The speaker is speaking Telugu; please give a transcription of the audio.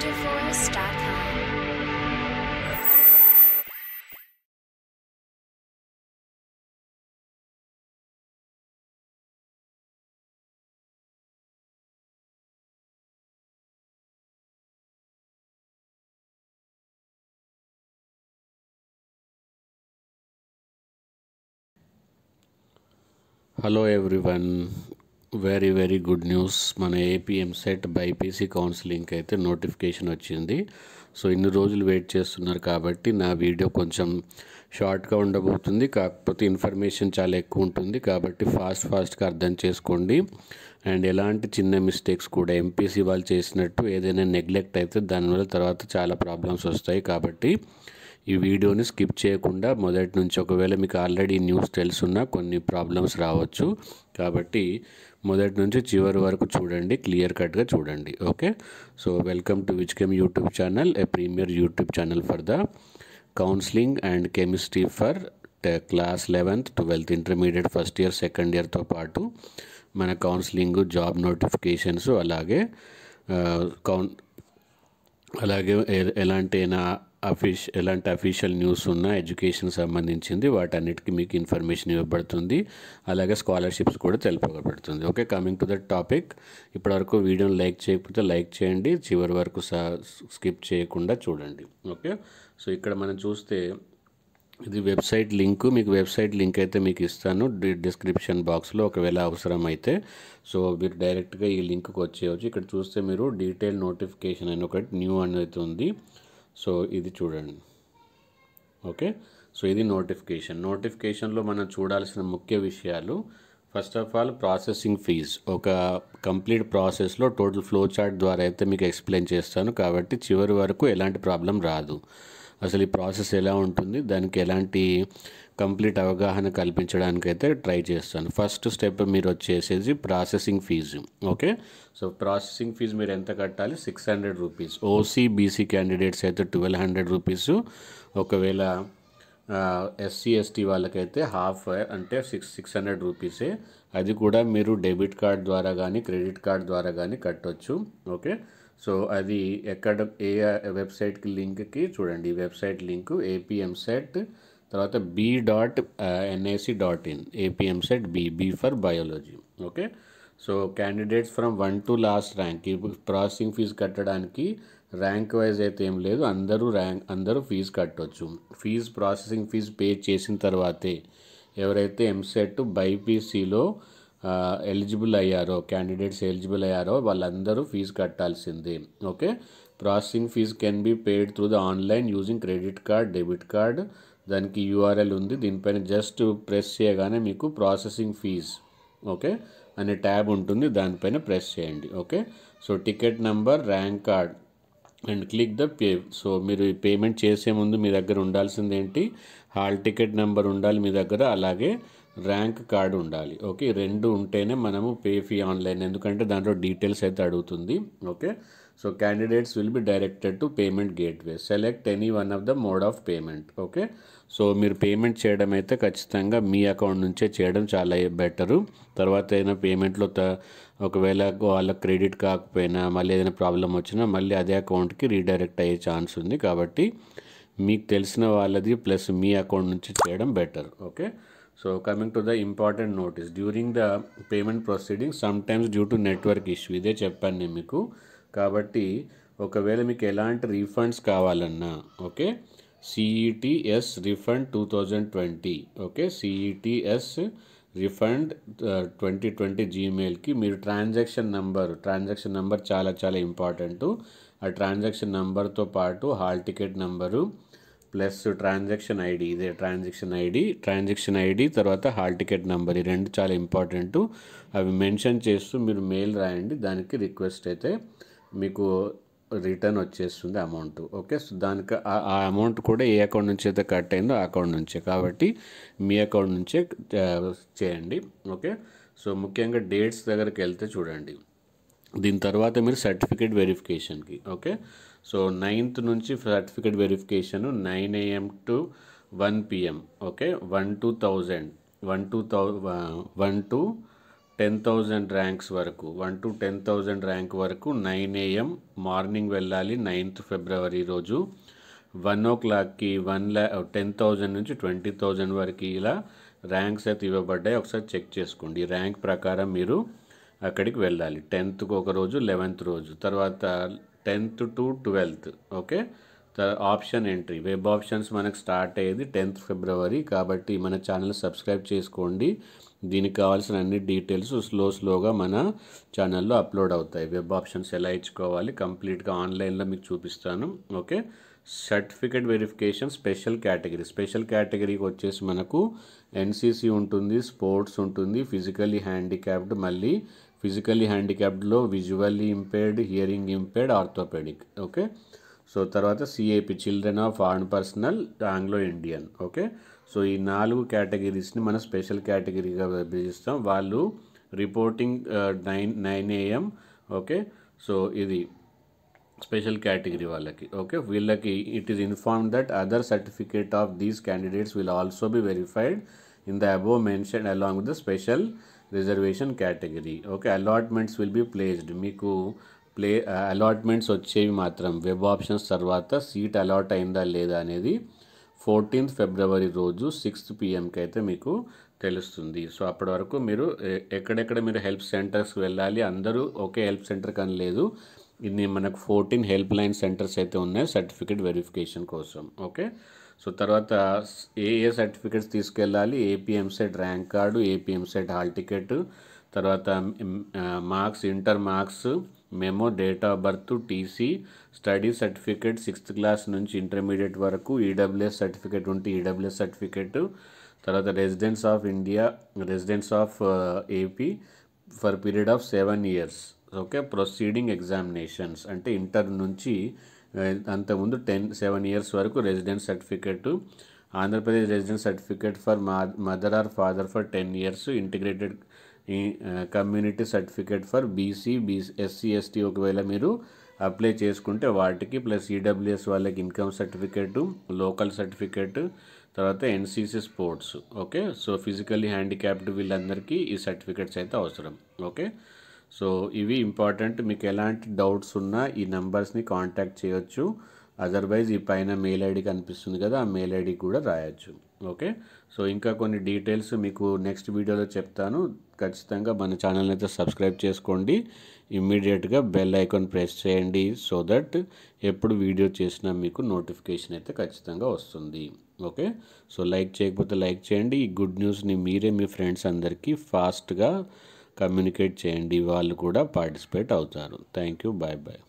WonderForest.com. Hello everyone, very very good news. మన ఏపీఎం సెట్ బైపీసీ కౌన్సిలింగ్కి అయితే నోటిఫికేషన్ వచ్చింది. సో ఇన్ని రోజులు వెయిట్ చేస్తున్నారు కాబట్టి నా వీడియో కొంచెం షార్ట్గా ఉండబోతుంది. కాకపోతే ఇన్ఫర్మేషన్ చాలా ఎక్కువ ఉంటుంది కాబట్టి ఫాస్ట్ ఫాస్ట్గా అర్థం చేసుకోండి. అండ్ ఎలాంటి చిన్న మిస్టేక్స్ కూడా ఎంపీసీ వాళ్ళు చేసినట్టు ఏదైనా నెగ్లెక్ట్ అయితే దానివల్ల తర్వాత చాలా ప్రాబ్లమ్స్ వస్తాయి కాబట్టి ఈ వీడియోని స్కిప్ చేయకుండా మొదటి నుంచి ఒకవేళ మీకు ఆల్రెడీ న్యూస్ తెలుసున్నా కొన్ని ప్రాబ్లమ్స్ రావచ్చు. కాబట్టి మొదటి నుంచి చివరి వరకు చూడండి క్లియర్ కట్గా చూడండి. Okay? So welcome to which chem YouTube channel a premier YouTube channel for the counselling and chemistry for class eleventh twelfth intermediate first year second ఇయర్తో పాటు మన కౌన్సిలింగ్ జాబ్ నోటిఫికేషన్స్ అలాగే కౌన్ అలాగే ఎలాంటి అయినా అఫీష్ ఎలాంటి అఫీషియల్ న్యూస్ ఉన్నా ఎడ్యుకేషన్ సంబంధించింది వాటన్నిటికీ మీకు ఇన్ఫర్మేషన్ ఇవ్వబడుతుంది. అలాగే స్కాలర్షిప్స్ కూడా తెలుపబడుతుంది. Okay coming to the topic. ఇప్పటివరకు వీడియోని లైక్ చేయకపోతే లైక్ చేయండి. చివరి వరకు స్కిప్ చేయకుండా చూడండి. ఓకే సో ఇక్కడ మనం చూస్తే ఇది వెబ్సైట్ లింక్. మీకు వెబ్సైట్ లింక్ అయితే మీకు ఇస్తాను. డి- డిస్క్రిప్షన్ బాక్స్లో ఒకవేళ అవసరం అయితే సో మీరు డైరెక్ట్గా ఈ లింక్కి వచ్చేయచ్చు. ఇక్కడ చూస్తే మీరు డీటెయిల్ నోటిఫికేషన్ అని ఒకటి న్యూ అనేది ఉంది. సో ఇది చూడండి. ఓకే? సో ఇది నోటిఫికేషన్. నోటిఫికేషన్లో మనం చూడాల్సిన ముఖ్య విషయాలు first of all processing fees. ఒక కంప్లీట్ ప్రాసెస్లో టోటల్ ఫ్లో చార్ట్ ద్వారా అయితే మీకు ఎక్స్ప్లెయిన్ చేస్తాను. కాబట్టి చివరి వరకు ఎలాంటి ప్రాబ్లం రాదు. అసలు ఈ ప్రాసెస్ ఎలా ఉంటుంది? దానికి ఎలాంటి కంప్లీట్ అవగాహన కల్పించడానికైతే ట్రై చేస్తాను. ఫస్ట్ స్టెప్ మీరు వచ్చేసేసి processing fee okay? So processing fee మీరు ఎంత కట్టాలి? Six hundred rupees OC BC candidates అయితే ట్వెల్వ్ హండ్రెడ్ రూపీస్ ఒకవేళ ఎస్సీ ఎస్టీ వాళ్ళకైతే హాఫ్ అంటే సిక్స్ సిక్స్ హండ్రెడ్ రూపీసే అది కూడా మీరు డెబిట్ కార్డ్ ద్వారా కానీ క్రెడిట్ కార్డ్ ద్వారా కానీ కట్టొచ్చు ఓకే? సో అది ఎక్కడ ఏ వెబ్సైట్కి లింక్కి చూడండి. ఈ వెబ్సైట్ లింక్ ఏపీఎం సెట్ తర్వాత B dot NIC dot in APM set B B for biology okay so candidates from one to last rank ఇప్పుడు ప్రాసెసింగ్ ఫీజు కట్టడానికి ర్యాంక్ వైజ్ అయితే ఏం లేదు. అందరూ ర్యాంక్ అందరూ ఫీజు కట్టొచ్చు. ఫీజు ప్రాసెసింగ్ ఫీజు పే చేసిన తర్వాతే ఎవరైతే ఎంసెట్ బైపీసీలో ఎలిజిబుల్ అయ్యారో క్యాండిడేట్స్ ఎలిజిబుల్ అయ్యారో వాళ్ళందరూ ఫీజు కట్టాల్సిందే. Okay processing fee can be paid through the online using credit card debit card దానికి యూఆర్ఎల్ ఉంది. దీనిపైన జస్ట్ ప్రెస్ చేయగానే మీకు ప్రాసెసింగ్ ఫీజ్ ఓకే అనే ట్యాబ్ ఉంటుంది. దానిపైన ప్రెస్ చేయండి okay so ticket number rank card and click the pay so మీరు పేమెంట్ చేసే ముందు మీ దగ్గర ఉండాల్సింది ఏంటి? హాల్ టికెట్ నెంబర్ ఉండాలి మీ దగ్గర అలాగే ర్యాంక్ కార్డు ఉండాలి ఓకే రెండు ఉంటేనే మనము పే ఫీ ఆన్లైన్ ఎందుకంటే దాంట్లో డీటెయిల్స్ అయితే అడుగుతుంది okay so candidates will be directed to payment gateway select any one of the mode of payment okay so మీరు పేమెంట్ చేయడం అయితే ఖచ్చితంగా మీ అకౌంట్ నుంచే చేయడం చాలా బెటరు తర్వాత ఏదైనా పేమెంట్లో త ఒకవేళ వాళ్ళ క్రెడిట్ కాకపోయినా మళ్ళీ ఏదైనా ప్రాబ్లం వచ్చినా మళ్ళీ అదే అకౌంట్కి రీడైరెక్ట్ అయ్యే ఛాన్స్ ఉంది కాబట్టి మీకు తెలిసిన వాళ్ళది ప్లస్ మీ అకౌంట్ నుంచి చేయడం better okay so coming to the important notice during the payment proceeding sometimes due to network issue ఇదే చెప్పాను నేను మీకు. కాబట్టి ఒకవేళ మీకు ఎలాంటి రీఫండ్స్ కావాలన్నా okay? CETS refund two thousand twenty okay? CETS refund twenty twenty జీమెయిల్కి మీరు ట్రాన్సాక్షన్ నెంబర్ ట్రాన్సాక్షన్ నెంబర్ చాలా చాలా ఇంపార్టెంట్ ఆ ట్రాన్సాక్షన్ నెంబర్తో పాటు hall ticket number plus transaction ID ఇదే ట్రాన్సాక్షన్ ఐడి ట్రాన్సాక్షన్ ఐడి తర్వాత హాల్ టికెట్ నెంబర్ ఈ రెండు చాలా ఇంపార్టెంట్ అవి మెన్షన్ చేస్తూ మీరు మెయిల్ రాయండి. దానికి రిక్వెస్ట్ అయితే మీకు రిటర్న్ వచ్చేస్తుంది అమౌంట్. ఓకే? సో దానికి ఆ- ఆ అమౌంట్ కూడా ఏ అకౌంట్ నుంచి అయితే కట్ అయిందో ఆ అకౌంట్ నుంచే. కాబట్టి మీ అకౌంట్ నుంచే చేయండి. ఓకే? సో ముఖ్యంగా డేట్స్ దగ్గరికి వెళ్తే చూడండి. దీని తర్వాత మీరు సర్టిఫికేట్ వెరిఫికేషన్కి. ఓకే? సో నైన్త్ నుంచి certificate verification nine AM to one PM. Okay? One two thousand. One two thou one two ten thousand ranks వరకు one to ten thousand rank వరకు నైన్ ఏఎం మార్నింగ్ వెళ్ళాలి నైన్త్ ఫిబ్రవరి రోజు. వన్ ఓ క్లాక్కి వన్ ల్యా టెన్ థౌజండ్ నుంచి ట్వంటీ థౌజండ్ వరకు ఇలా ర్యాంక్స్ అయితే ఇవ్వబడ్డాయి. ఒకసారి చెక్ చేసుకోండి. ర్యాంక్ ప్రకారం మీరు అక్కడికి వెళ్ళాలి. టెన్త్కి ఒక రోజు లెవెన్త్ రోజు. తర్వాత tenth to twelfth okay option entry. Web options మనకు స్టార్ట్ అయ్యేది టెన్త్ ఫిబ్రవరి కాబట్టి మన ఛానల్ సబ్స్క్రైబ్ చేసుకోండి. దీనికి కావాల్సిన అన్ని డీటెయిల్స్ స్లో స్లోగా మన ఛానల్లో అప్లోడ్ అవుతాయి. వెబ్ ఆప్షన్స్ ఎలా ఇచ్చుకోవాలి కంప్లీట్గా ఆన్లైన్లో మీకు చూపిస్తాను. Okay? Certificate verification special category. Special కేటగిరీకి వచ్చేసి మనకు ఎన్సీసీ ఉంటుంది స్పోర్ట్స్ ఉంటుంది ఫిజికల్లీ హ్యాండిక్యాప్డ్ మళ్ళీ physically హ్యాండిక్యాప్డ్లో visually impaired hearing impaired orthopaedic. Okay? So తర్వాత CAP children of armed personnel Anglo Indian okay so ఈ నాలుగు కేటగిరీస్ని మనం స్పెషల్ కేటగిరీగా విభజిస్తాం. వాళ్ళు reporting uh, nine nine AM okay so ఇది స్పెషల్ కేటగిరీ వాళ్ళకి ఓకే వీళ్ళకి it is inform that other certificate of these candidates will also be verified in the above mention along with the special reservation category okay allotments will be placed మీకు ప్లే అలాట్మెంట్స్ వచ్చేవి మాత్రం. వెబ్ ఆప్షన్స్ తర్వాత సీట్ అలాట్ అయిందా లేదా అనేది ఫోర్టీన్త్ ఫిబ్రవరి రోజు సిక్స్త్ పిఎంకి అయితే మీకు తెలుస్తుంది. సో అప్పటి వరకు మీరు ఎక్కడెక్కడ మీరు హెల్ప్ సెంటర్స్ వెళ్ళాలి అందరూ ఒకే హెల్ప్ సెంటర్ కానీ లేదు. ఇది మనకు ఫోర్టీన్ హెల్ప్ లైన్ సెంటర్స్ అయితే ఉన్నాయి సర్టిఫికేట్ వెరిఫికేషన్ కోసం. ఓకే సో తర్వాత ఏ ఏ సర్టిఫికేట్స్ తీసుకెళ్ళాలి? AP EAMCET rank card AP EAMCET hall ticket తర్వాత marks inter marks memo date of birth TC study certificate sixth class నుంచి ఇంటర్మీడియట్ వరకు ఈడబ్ల్యూఎస్ సర్టిఫికేట్ ఉంటే ఈడబ్ల్యూఎస్ సర్టిఫికేట్ తర్వాత residence of India residence of AP for period of seven years okay proceeding examinations అంటే ఇంటర్ నుంచి అంతకుముందు టెన్ సెవెన్ ఇయర్స్ వరకు residence certificate Andhra Pradesh residence certificate for మా mother or father for ten years integrated ఈ community certificate for BC BC SC ST ఒకవేళ మీరు అప్లై చేసుకుంటే వాటికి ప్లస్ ఈడబ్ల్యూఎస్ వాళ్ళకి ఇన్కమ్ సర్టిఫికేట్ లోకల్ సర్టిఫికేట్ తర్వాత NCC sports okay so physically handicapped వీళ్ళందరికీ ఈ సర్టిఫికేట్స్ అయితే అవసరం ఓకే సో ఇవి ఇంపార్టెంట్ మీకు ఎలాంటి డౌట్స్ ఉన్నా ఈ నెంబర్స్ని కాంటాక్ట్ చేయొచ్చు. అదర్వైజ్ ఈ పైన మెయిల్ ఐడి కనిపిస్తుంది కదా ఆ మెయిల్ ఐడి కూడా రాయొచ్చు. ఓకే? సో ఇంకా కొన్ని డీటెయిల్స్ మీకు నెక్స్ట్ వీడియోలో చెప్తాను. ఖచ్చితంగా మన ఛానల్ని అయితే సబ్స్క్రైబ్ చేసుకోండి. ఇమ్మీడియట్గా బెల్ ఐకాన్ ప్రెస్ చేయండి సో దట్ ఎప్పుడు వీడియో చేసినా మీకు నోటిఫికేషన్ అయితే ఖచ్చితంగా వస్తుంది. ఓకే? సో లైక్ చేయకపోతే లైక్ చేయండి. ఈ గుడ్ న్యూస్ని మీరే మీ ఫ్రెండ్స్ అందరికీ ఫాస్ట్గా కమ్యూనికేట్ చేయండి. వాళ్ళు కూడా పార్టిసిపేట్ అవుతారు. Thank you. Bye bye.